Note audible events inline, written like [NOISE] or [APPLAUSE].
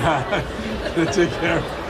[LAUGHS] Take care.